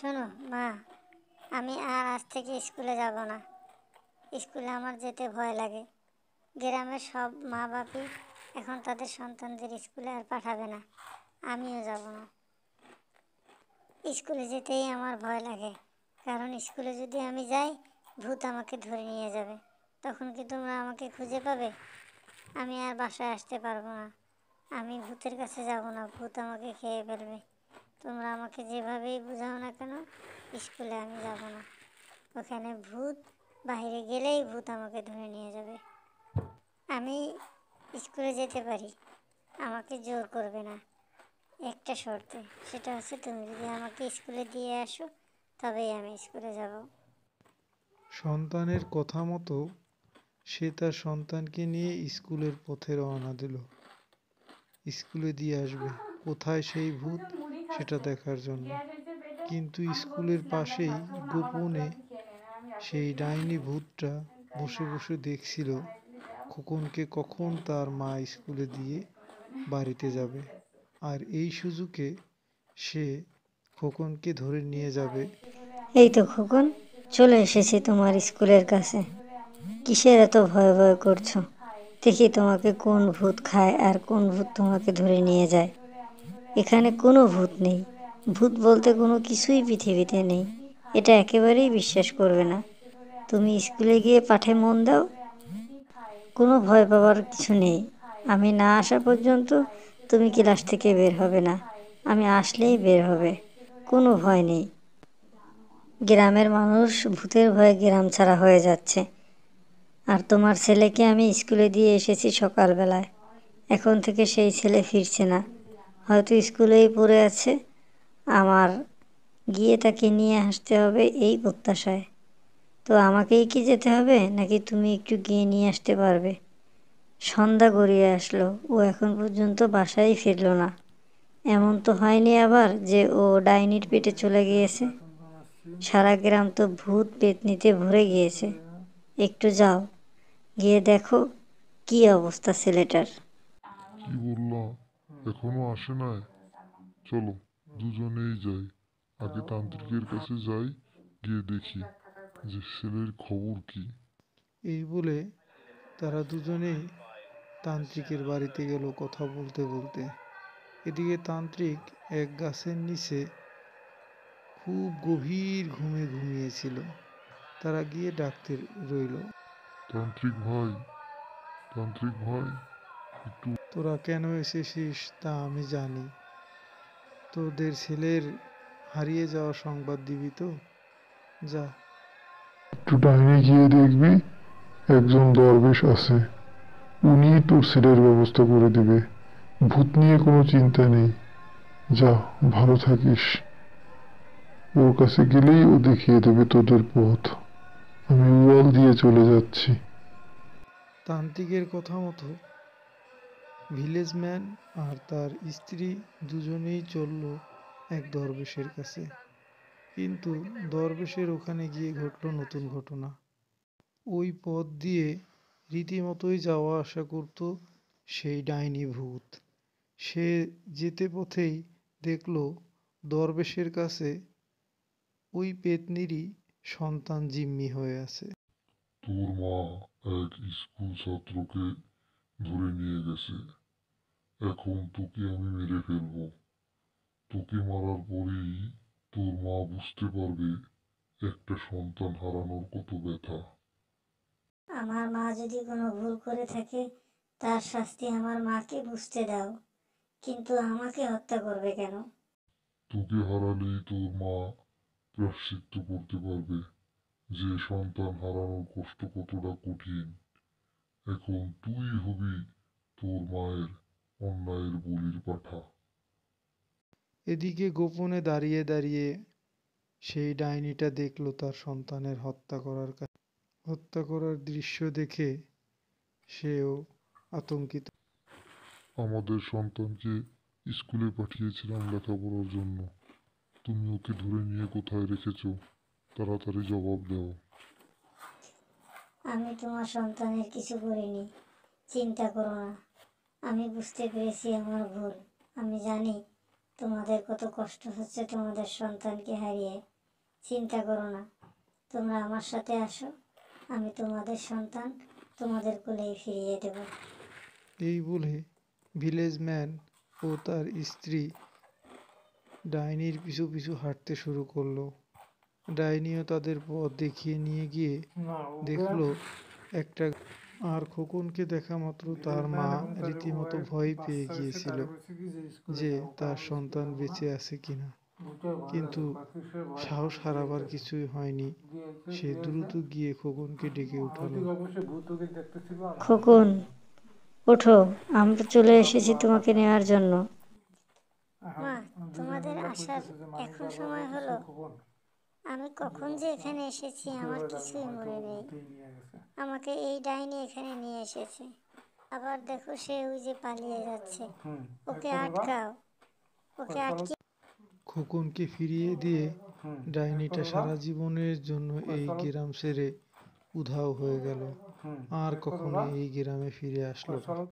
শোনো, মা, আমি আর আজ থেকে স্কুলে যাব না। স্কুলে আমার যেতে ভয় লাগে। গ্রামের সব মা বাপই এখন তাদের সন্তানদের স্কুলে আর পাঠাবে না। আমিও যাব না। স্কুলে যেতেই আমার ভয় লাগে। কারণ স্কুলে যদি আমি যাই, ভূত আমাকে ধরে নিয়ে যাবে। তখন কি তোমরা আমাকে খুঁজে পাবে? আমি আর বাসায় আসতে পারব না। আমি ভূতের কাছে যাব না। ভূত আমাকে খেয়ে ফেলবে। তোমরা আমাকে যেভাবেই বোঝাও না কেন, স্কুলে আমি যাব না। ওখানে ভূত, বাইরে গেলেই ভূত আমাকে ধরে নিয়ে যাবে। আমি স্কুলে যেতে পারি, আমাকে জোর করবে না। একটা শর্তে, সেটা হচ্ছে তুমি যদি আমাকে স্কুলে দিয়ে আসো, তবেই আমি স্কুলে যাব। সন্তানের কথা মতো সে তার সন্তানকে নিয়ে স্কুলের পথে রওনা দিল। স্কুলে দিয়ে আসবে। কোথায় সেই ভূত? সেটা দেখার জন্য। কিন্তু স্কুলের পাশেই গোপনে সেই ডাইনি ভূতটা বসে বসে দেখছিল, খোকনকে কখন তার মা স্কুলে দিয়ে বাড়িতে যাবে। আর এই সুযোগে সে খোকনকে ধরে নিয়ে যাবে। এই তো খোকন, চলে এসেছি তোমার স্কুলের কাছে। কিসের এত ভয় ভয় করছ? দেখি তোমাকে কোন ভূত খায় আর কোন ভূত তোমাকে ধরে নিয়ে যায়। এখানে কোনো ভূত নেই। ভূত বলতে কোনো কিছুই পৃথিবীতে নেই। এটা একেবারেই বিশ্বাস করবে না। তুমি স্কুলে গিয়ে পাঠে মন দাও। কোনো ভয় পাওয়ার কিছু নেই। আমি না আসা পর্যন্ত তুমি ক্লাস থেকে বের হবে না। আমি আসলেই বের হবে। কোনো ভয় নেই। গ্রামের মানুষ ভূতের ভয়ে গ্রাম ছাড়া হয়ে যাচ্ছে। আর তোমার ছেলেকে আমি স্কুলে দিয়ে এসেছি সকালবেলায়। এখন থেকে সেই ছেলে ফিরছে না। হয়তো স্কুলেই পড়ে আছে। আমার গিয়ে তাকে নিয়ে আসতে হবে এই প্রত্যাশায়। তো আমাকেই কি যেতে হবে, নাকি তুমি একটু গিয়ে নিয়ে আসতে পারবে? সন্ধ্যা গড়িয়ে আসলো। ও এখন পর্যন্ত বাসায় ফিরলো না। এমন তো হয়নি আবার যে ও ডাইনির পেটে চলে গিয়েছে। সারা গ্রাম তো ভূত পেতনিতে ভরে গিয়েছে। একটু যাও, গিয়ে দেখো কি অবস্থা ছেলেটার। এখনও আসে নাই। চলো দুজনেই যাই। আগে তান্ত্রিকের কাছে যাই গিয়ে দেখি যে ছেলের খবর কি। এই বলে তারা দুজনেই তান্ত্রিকের বাড়িতে গেল কথা বলতে বলতে। এদিকে তান্ত্রিক এক গাছের নিচে খুব গভীর ঘুমে ঘুমিয়েছিল। তারা গিয়ে ডাকতে রইল। তান্ত্রিক ভাই তান্ত্রিক ভাই একটু তোরা কেন এসেছিস তা আমি জানি। তোদের ছেলের হারিয়ে যাওয়া সংবাদ দিবি তো? যা। একটু ডাইনে গিয়ে দেখবি একজন দরবেশ আছে। উনি তোর ছেলের ব্যবস্থা করে দিবে। ভূত নিয়ে কোনো চিন্তা নেই। যা ভালো থাকিস। ওর কাছে গেলেই ও দেখিয়ে দেবে তোদের পথ। আমি উড়াল দিয়ে চলে যাচ্ছি। তান্ত্রিকের কথা মতো ভিলেজ ম্যান আর তার স্ত্রী দুজনেই চলল এক দরবেশের কাছে। কিন্তু দরবেশের ওখানে গিয়ে ঘটল নতুন ঘটনা। ওই পথ দিয়ে রীতিমতোই যাওয়া আসা করত সেই ডাইনি ভূত। সে যেতে পথেই দেখল দরবেশের কাছে ওই পেতনিরই সন্তান জিম্মি হয়ে আছে। তোর মা এক স্কুল ছাত্রকে ধরে নিয়ে গেছে। এখন তোকে আমি মেরে ফেলব। তোকে মারার পরেই তোর মা বুঝতে পারবে একটা সন্তান হারানোর কত ব্যথা। আমার মা যদি কোনো ভুল করে থাকে তার শাস্তি আমার মাকে বুঝতে দাও। কিন্তু আমাকে হত্যা করবে কেন? তোকে হারালেই তোর মা প্রাশ্চিত্য করতে পারবে যে সন্তান হারানোর কষ্ট কতটা কঠিন। এখন তুই হবি তোর মায়ের অন্যায়ের বলির পাঠা এদিকে গোপনে দাঁড়িয়ে দাঁড়িয়ে সেই ডাইনিটা দেখল তার সন্তানের হত্যা করার হত্যা করার দৃশ্য দেখে সেও আতঙ্কিত। আমাদের সন্তানকে স্কুলে পাঠিয়েছিলাম লেখাপড়ার জন্য। তুমি ওকে ধরে নিয়ে কোথায় রেখেছ? তাড়াতাড়ি জবাব দাও। আমি তোমার সন্তানের কিছু করিনি চিন্তা করো না। আমি বুঝতে পেরেছি আমার ভুল। আমি জানি তোমাদের কত কষ্ট হচ্ছে তোমাদের সন্তানকে হারিয়ে। চিন্তা করো না তোমরা আমার সাথে আসো আমি তোমাদের সন্তান তোমাদের কোলেই ফিরিয়ে দেব। এই বলে ভিলেজ ম্যান ও তার স্ত্রী ডাইনির পিছু পিছু হাঁটতে শুরু করল। ডাইনিও তাদের পথ দেখিয়ে নিয়ে গিয়ে দেখল একটা আর খোকনকে দেখা মাত্র তার মা রীতিমতো ভয় পেয়ে গিয়েছিল যে তার সন্তান বেঁচে আছে কিনা। কিন্তু সাহস হারাবার কিছুই হয়নি। সে দ্রুত গিয়ে খোকনকে ডেকে উঠালো। খোকন ওঠো আমরা চলে এসেছি তোমাকে নেওয়ার জন্য। মা তোমাদের আসার এখন সময় হলো। আমি কখন যে এখানে এসেছি আমার কিছুই মনে নেই। আমাকে এই ডাইনি এখানে নিয়ে এসেছে। আবার দেখো সে ওই যে পালিয়ে যাচ্ছে। ওকে আটকাও। ওকে আটকে খোকনকে ফিরিয়ে দিয়ে ডাইনিটা সারা জীবনের জন্য এই গ্রাম ছেড়ে উধাও হয়ে গেল। আর কখনো এই গ্রামে ফিরে আসলো।